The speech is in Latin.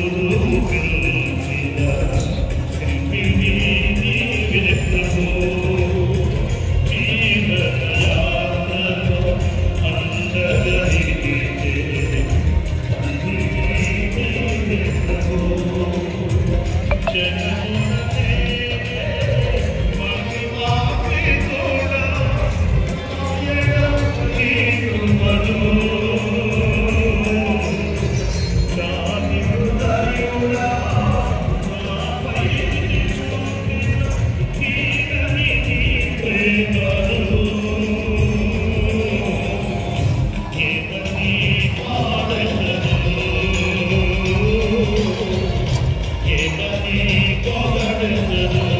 Thank you. Father,